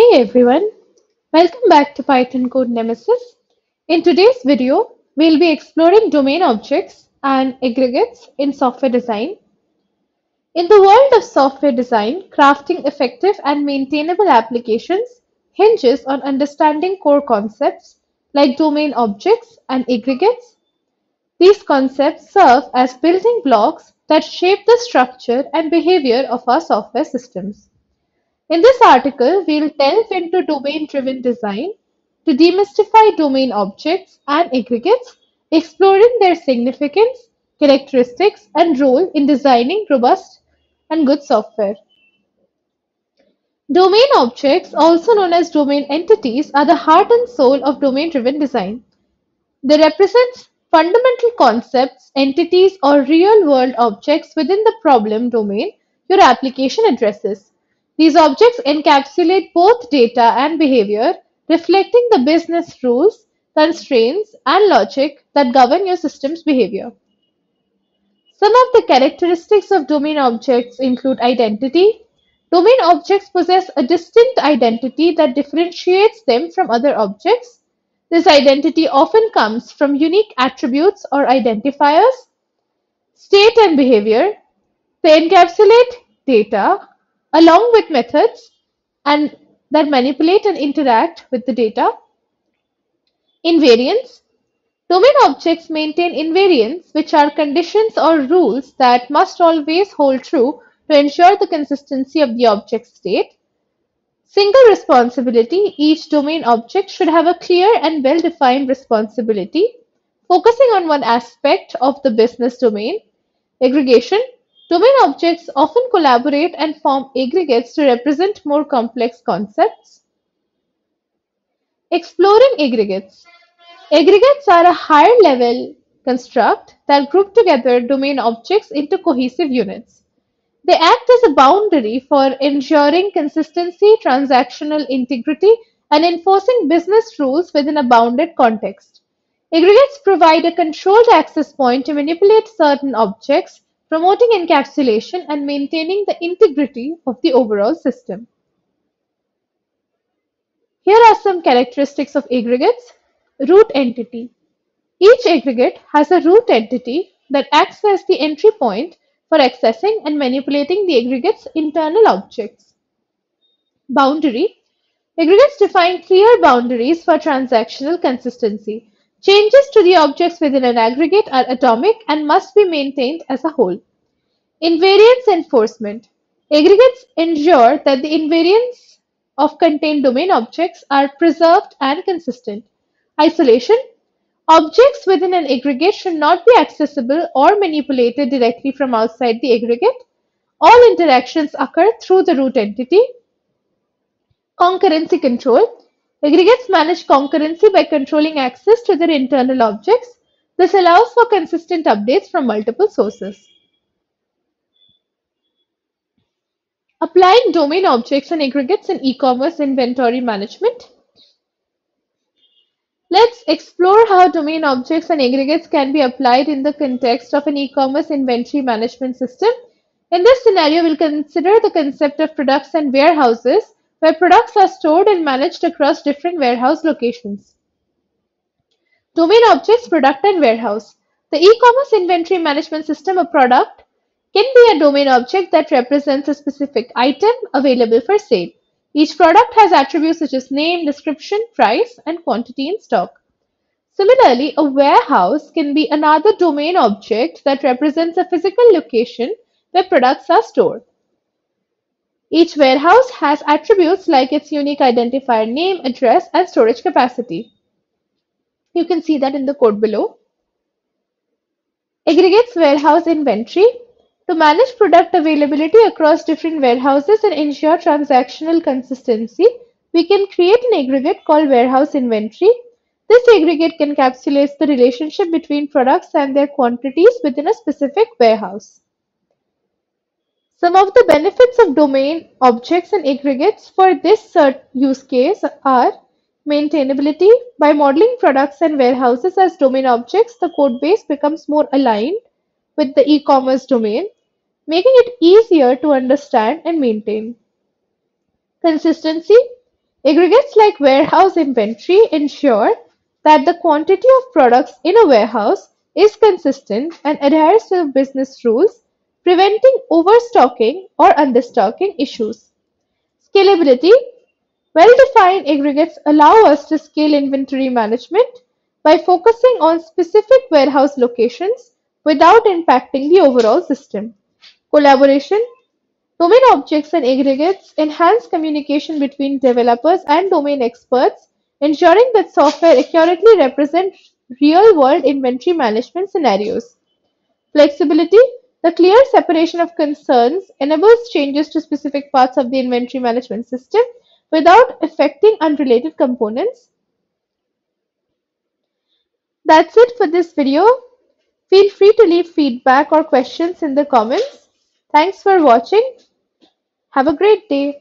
Hey everyone, welcome back to Python Code Nemesis. In today's video, we'll be exploring domain objects and aggregates in software design. In the world of software design, crafting effective and maintainable applications hinges on understanding core concepts like domain objects and aggregates. These concepts serve as building blocks that shape the structure and behavior of our software systems. In this article, we'll delve into domain-driven design to demystify domain objects and aggregates, exploring their significance, characteristics, and role in designing robust and good software. Domain objects, also known as domain entities, are the heart and soul of domain-driven design. They represent fundamental concepts, entities, or real-world objects within the problem domain your application addresses. These objects encapsulate both data and behavior, reflecting the business rules, constraints, and logic that govern your system's behavior. Some of the characteristics of domain objects include identity. Domain objects possess a distinct identity that differentiates them from other objects. This identity often comes from unique attributes or identifiers. State and behavior. They encapsulate data, along with methods and that manipulate and interact with the data. Invariants. Domain objects maintain invariants, which are conditions or rules that must always hold true to ensure the consistency of the object state. Single responsibility. Each domain object should have a clear and well-defined responsibility, focusing on one aspect of the business domain. Aggregation. Domain objects often collaborate and form aggregates to represent more complex concepts. Exploring aggregates. Aggregates are a higher level construct that group together domain objects into cohesive units. They act as a boundary for ensuring consistency, transactional integrity, and enforcing business rules within a bounded context. Aggregates provide a controlled access point to manipulate certain objects promoting encapsulation and maintaining the integrity of the overall system. Here are some characteristics of aggregates. Root entity. Each aggregate has a root entity that acts as the entry point for accessing and manipulating the aggregate's internal objects. Boundary. Aggregates define clear boundaries for transactional consistency. Changes to the objects within an aggregate are atomic and must be maintained as a whole. Invariance enforcement. Aggregates ensure that the invariants of contained domain objects are preserved and consistent. Isolation. Objects within an aggregate should not be accessible or manipulated directly from outside the aggregate. All interactions occur through the root entity. Concurrency control. Aggregates manage concurrency by controlling access to their internal objects. This allows for consistent updates from multiple sources. Applying domain objects and aggregates in e-commerce inventory management. Let's explore how domain objects and aggregates can be applied in the context of an e-commerce inventory management system. In this scenario, we'll consider the concept of products and warehouses where products are stored and managed across different warehouse locations. Domain objects, product and warehouse. The e-commerce inventory management system, a product, can be a domain object that represents a specific item available for sale. Each product has attributes such as name, description, price, and quantity in stock. Similarly, a warehouse can be another domain object that represents a physical location where products are stored. Each warehouse has attributes like its unique identifier name, address, and storage capacity. You can see that in the code below. Aggregates warehouse inventory. To manage product availability across different warehouses and ensure transactional consistency, we can create an aggregate called warehouse inventory. This aggregate encapsulates the relationship between products and their quantities within a specific warehouse. Some of the benefits of domain objects and aggregates for this use case are maintainability. By modeling products and warehouses as domain objects, the code base becomes more aligned with the e-commerce domain, making it easier to understand and maintain. Consistency. Aggregates like warehouse inventory ensure that the quantity of products in a warehouse is consistent and adheres to business rules, preventing overstocking or understocking issues. Scalability Well-defined aggregates allow us to scale inventory management by focusing on specific warehouse locations without impacting the overall system. Collaboration Domain objects and aggregates enhance communication between developers and domain experts, ensuring that software accurately represents real-world inventory management scenarios. Flexibility: The clear separation of concerns enables changes to specific parts of the inventory management system without affecting unrelated components. That's it for this video. Feel free to leave feedback or questions in the comments. Thanks for watching. Have a great day.